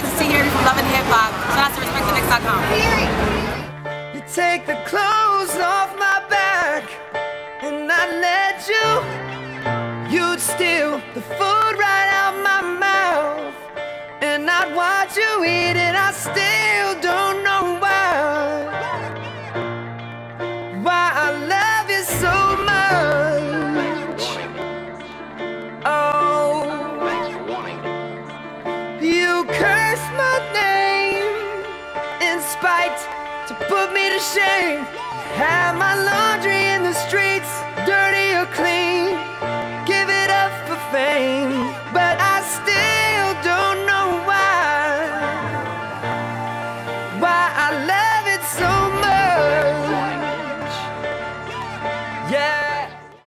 guys to see here from Love and Hip Hop. Shout out to. You take the clothes off my back and I let you. You'd steal the food right out my mouth and I'd watch you eat it. I still spite to put me to shame. Have my laundry in the streets, dirty or clean. Give it up for fame, but I still don't know why. Why I love it so much. Yeah.